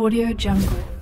Audio Jungle.